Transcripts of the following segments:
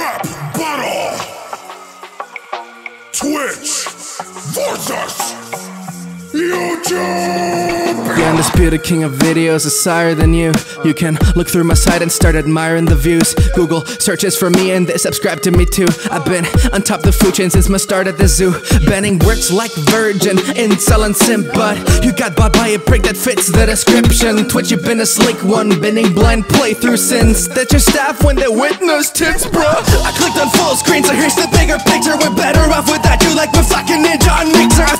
Rap Battle Twitch versus YouTube The undisputed king of videos is higher than you. You can look through my site and start admiring the views. Google searches for me and they subscribe to me too. I've been on top the food chain since my start at the zoo. Banning words like virgin, incel and simp, but you got bought by a prick that fits the description. Twitch, you've been a slick one, binning blind playthrough since that your staff when they witness tits, bruh. I clicked on full screen, so here's the bigger picture. We're better off without you, like we're fucking ninja on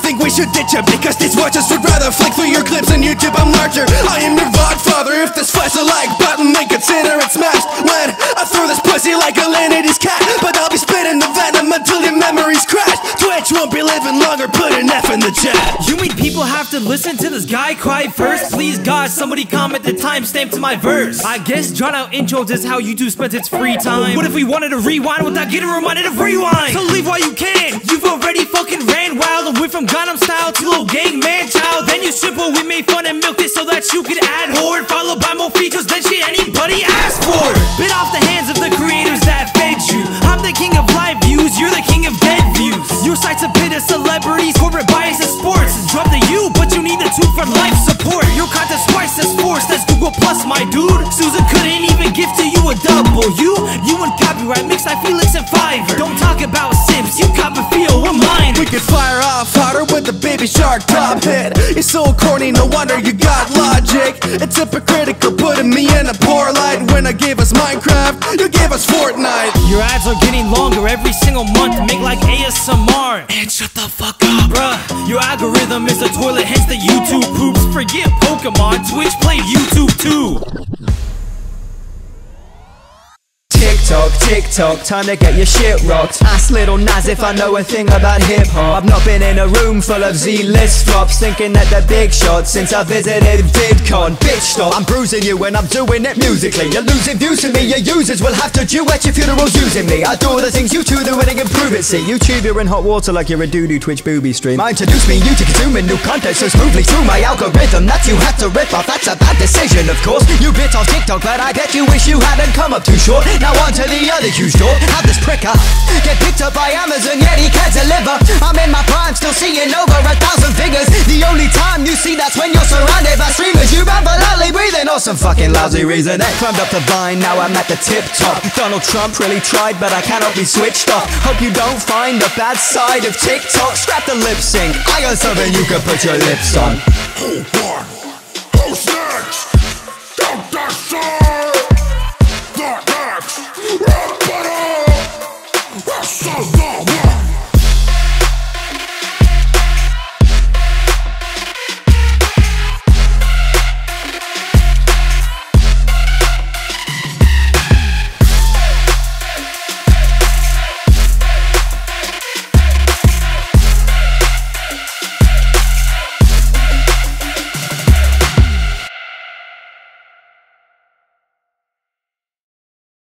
think we should ditch you because these watchers would rather flick through your clips on YouTube. I'm larger. I am your godfather. If this flash a like button, then consider it smashed. When I throw this pussy like a Leonidas cat, but I'll be spitting the venom until your memories crash. Twitch won't be living longer. Put an F in the chat. You mean people have to listen to this guy cry first? Please God, somebody comment the timestamp to my verse. I guess drawn out intros is how YouTube spends its free time. What if we wanted to rewind without getting reminded of rewind? So leave while you can. You've already fucking from Gangnam style to little gang man child. Then you simple, we made fun and milked it so that you could add horde, followed by more features than shit anybody asked for. Bit off the hands of the creators that fed you. I'm the king of live views, you're the king of dead views. Your site's a pit of celebrities, corporate bias and sports. Drop the U, but you need the two for life support. Your content's twice as forced as Google Plus, my dude. Susan couldn't even give to you a double. You, you and copyright mix like Felix and Fiverr. Don't talk about Sims, you copy feel, we're mine. We could fire off harder with the baby shark top hit. You're so corny, no wonder you got logic. It's hypocritical putting me in a poor light. When I gave us Minecraft, you gave us Fortnite. Your ads are getting longer every single month, make like ASMR. And shut the fuck up. Bruh, your algorithm is a toilet, hence the YouTube poops. Forget Pokemon, Twitch play YouTube too. TikTok, TikTok, time to get your shit rocked. Ask Lil Nas if I know a thing about hip hop. I've not been in a room full of Z list flops, thinking that they're big shots since I visited VidCon. Bitch, stop, I'm bruising you when I'm doing it musically. You're losing views to me, your users will have to duet your funerals using me. I do all the things you two do and improve it. See, YouTube, you're in hot water like you're a doo doo Twitch booby stream. I introduce me, you to consuming new content so smoothly through my algorithm that you had to rip off. That's a bad decision, of course. You bit on TikTok, but I bet you wish you hadn't come up too short. Now on to the other huge door. Have this pricker get picked up by Amazon, yet he can't deliver. I'm in my prime, still seeing over a thousand figures. Some fucking lousy reason. I climbed up the vine, now I'm at the tip top. Donald Trump really tried, but I cannot be switched off. Hope you don't find the bad side of TikTok. Scrap the lip sync. I got something you can put your lips on. Who won? Who's next? Don't